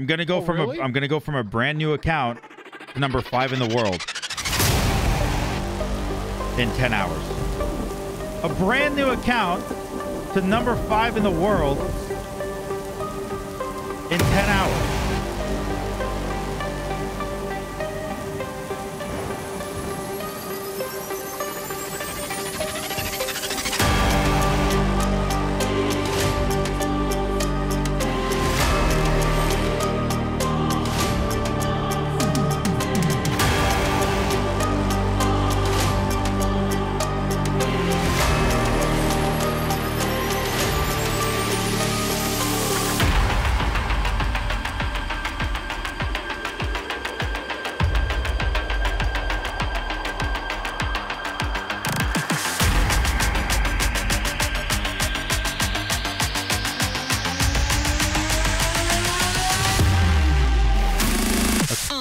I'm gonna go Oh, from really? a I'm gonna go from a brand new account to number five in the world in 10 hours. A brand new account to number five in the world in 10 hours.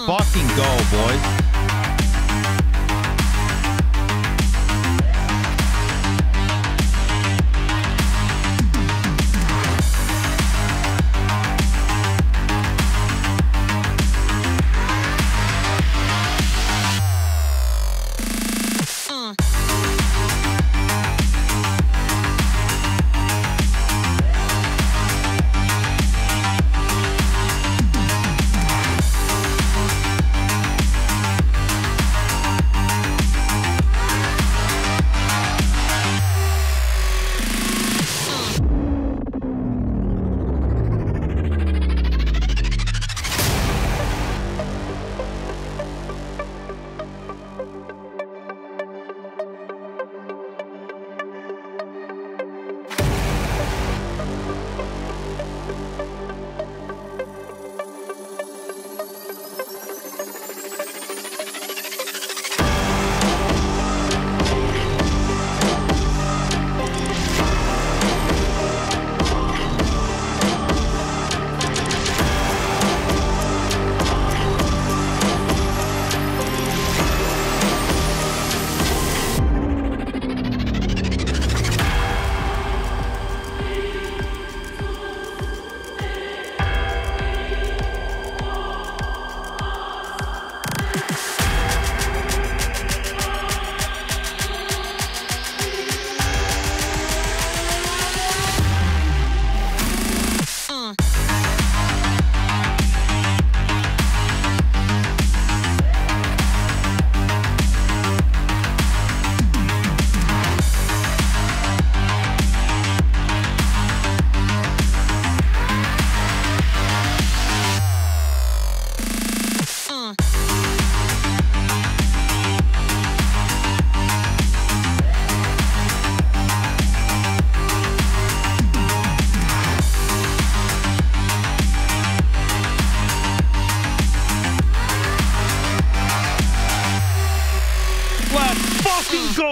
Fucking go, boys.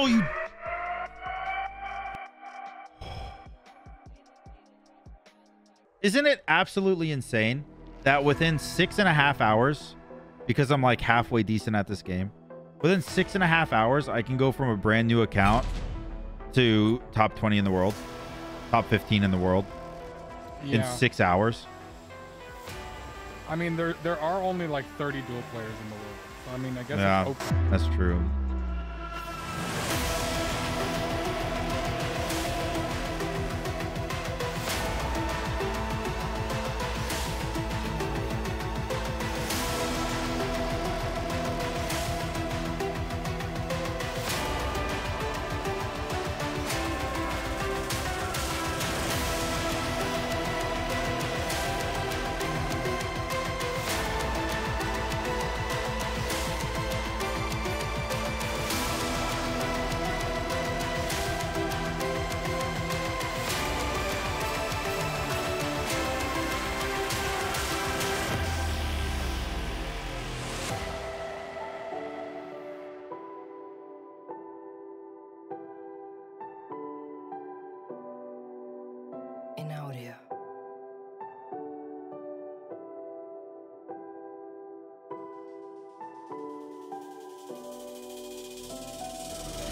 You. Isn't it absolutely insane that within six and a half hours, because I'm like halfway decent at this game, within six and a half hours, I can go from a brand new account to top 20 in the world, top 15 in the world in six hours. I mean, there there are only like 30 duel players in the world. So I mean, I guess Yeah, that's true.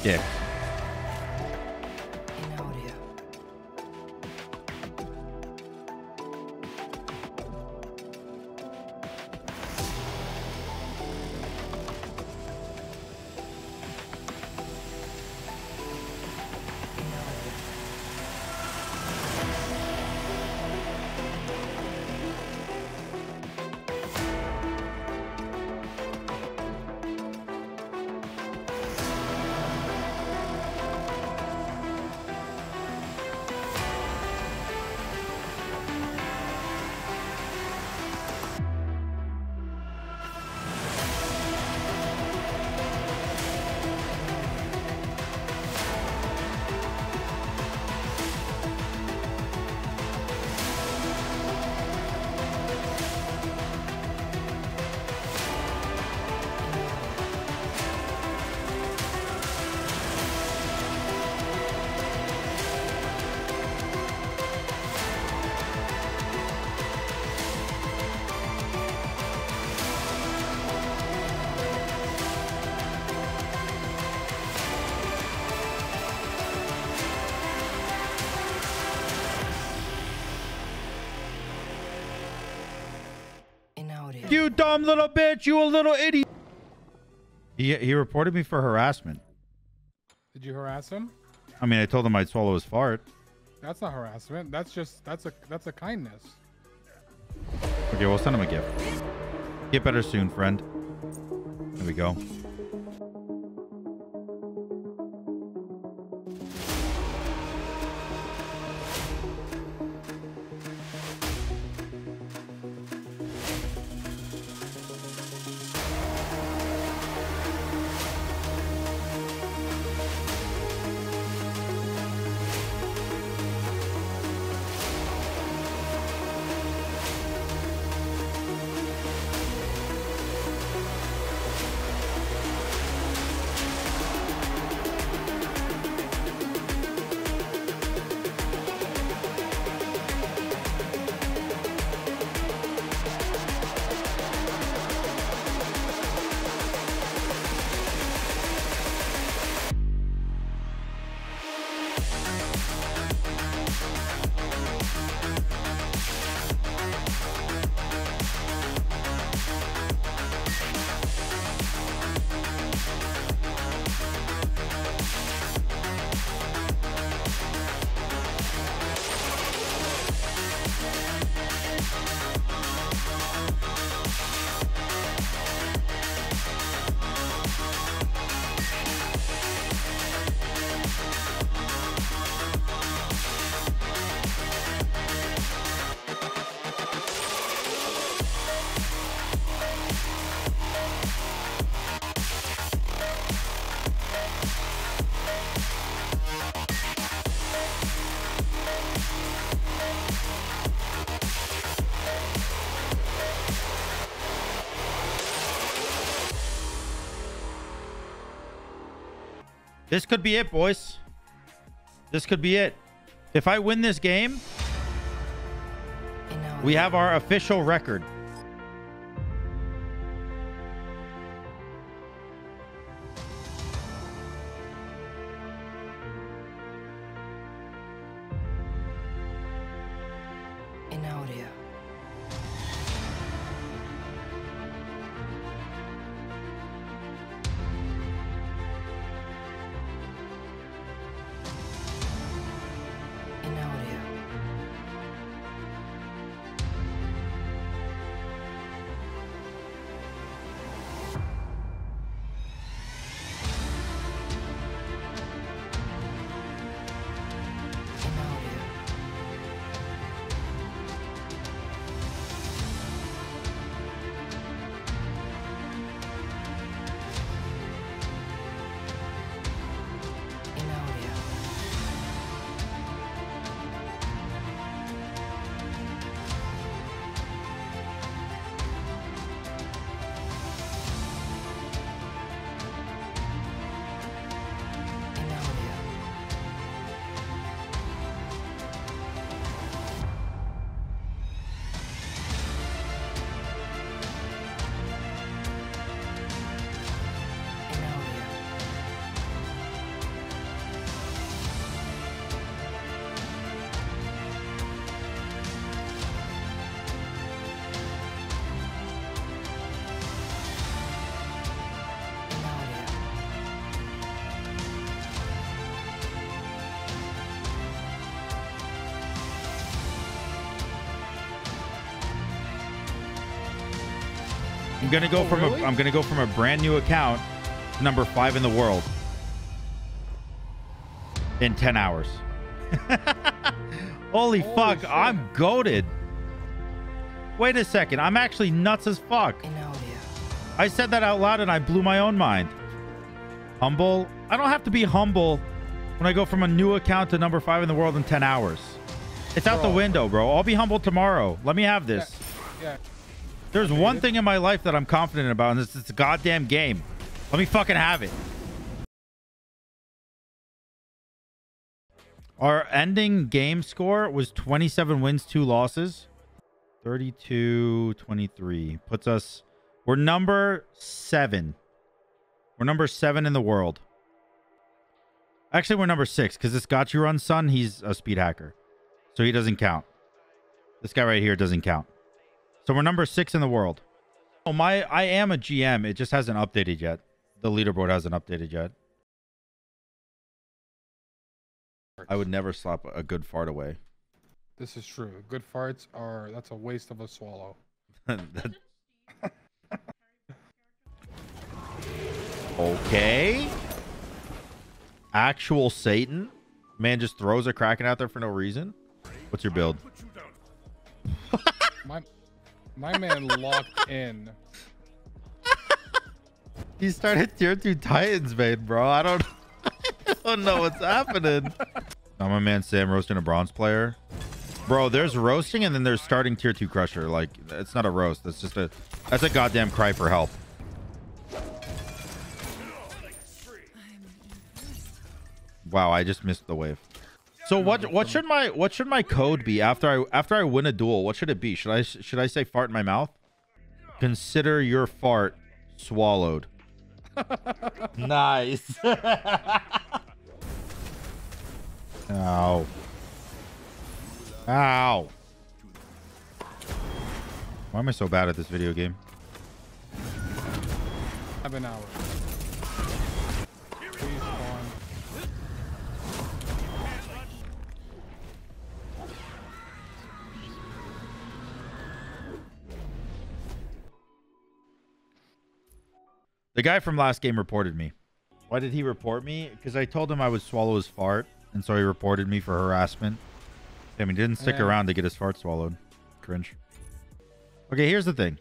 Dick. In audio. You dumb little bitch. You a little idiot. He, he reported me for harassment. Did you harass him? I mean, I told him I'd swallow his fart. That's not harassment. That's just that's a that's a kindness. Okay, we'll send him a gift. Get better soon, friend. There we go. This could be it, boys. This could be it. If I win this game, we have our official record. In audio. Gonna go Oh, from really? a I'm gonna go from a brand new account to number five in the world in 10 hours. Holy, Holy fuck, shit. I'm goaded. Wait a second, I'm actually nuts as fuck. In audio. I said that out loud and I blew my own mind. Humble? I don't have to be humble when I go from a new account to number five in the world in 10 hours. It's out the window, bro. I'll be humble tomorrow. Let me have this. Yeah. There's one thing in my life that I'm confident about, and it's this goddamn game. Let me fucking have it. Our ending game score was 27 wins, 2 losses. 32 23 puts us we're number 7. We're number 7 in the world. Actually, we're number 6 cuz this got you run son, he's a speed hacker. So he doesn't count. This guy right here doesn't count. So we're number six in the world. Oh my! I am a GM. It just hasn't updated yet. The leaderboard hasn't updated yet. I would never slap a good fart away. This is true. Good farts are that's a waste of a swallow. Okay. Actual Satan? Man just throws a Kraken out there for no reason? What's your build? My my man locked in. He started tier two Titans, man, bro. I don't, I don't know what's happening. I'm my man Sam roasting a bronze player. Bro, there's roasting and then there's starting tier two crusher. Like, it's not a roast. That's just a, that's a goddamn cry for help. Wow, I just missed the wave. So what what should my what should my code be after I after I win a duel? What should it be? Should I should I say fart in my mouth? Consider your fart swallowed. nice. Ow. Ow. Why am I so bad at this video game? Have an Please The guy from last game reported me. Why did he report me? Because I told him I would swallow his fart, and so he reported me for harassment. Damn, he didn't stick Yeah. around to get his fart swallowed. Cringe. Okay, here's the thing.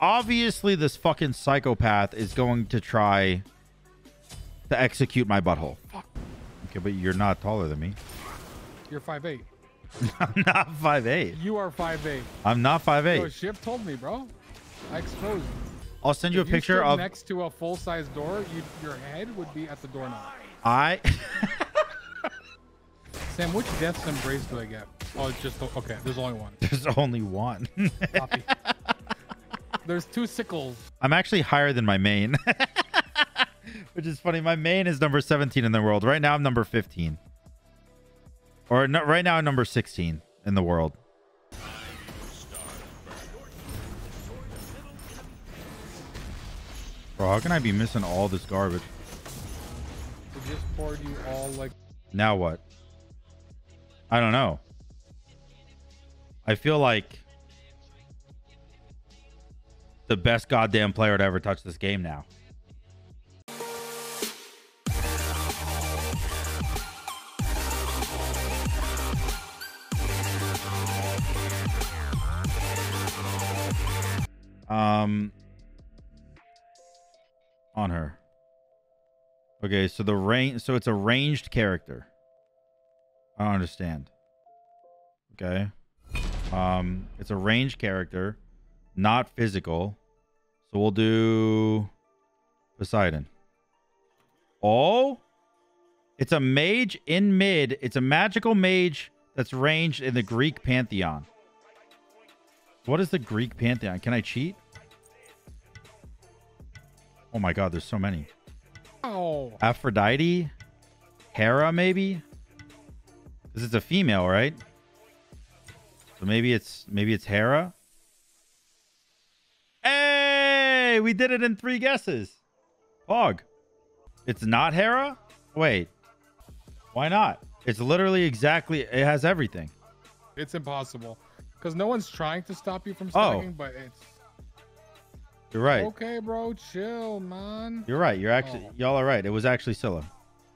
Obviously, this fucking psychopath is going to try to execute my butthole. Fuck. Okay, but you're not taller than me. You're 5'8. I'm not 5'8. You are 5'8. I'm not Yo, 5'8. Shiv told me, bro. I exposed. you. I'll send you a If picture stood of next to a full size door. You, your head would be at the doorknob. I. Sam, which death's embrace do I get? Oh, it's just okay. There's only one. There's only one. There's two sickles. I'm actually higher than my main. Which is funny. My main is number 17 in the world. Right now, I'm number 15. Or no, right now, I'm number 16 in the world. Bro, how can I be missing all this garbage? It just poured you all like. Now what? I don't know. I feel like the best goddamn player to ever touch this game now. Um on her. Okay, so the range so it's a ranged character. I don't understand. Okay. Um it's a ranged character, not physical. So we'll do Poseidon. Oh, it's a mage in mid. It's a magical mage that's ranged in the Greek pantheon. What is the Greek pantheon? Can I cheat? Oh my god, there's so many. Oh, Aphrodite, Hera, maybe. This is a female, right? So maybe it's maybe it's Hera. Hey, we did it in three guesses. Hog. It's not Hera. Wait, why not? It's literally exactly. It has everything. it's impossible. Because no one's trying to stop you from Oh. but it's You're right. okay, bro. Chill, man. You're right. You're actually Oh. y'all are right. It was actually Scylla.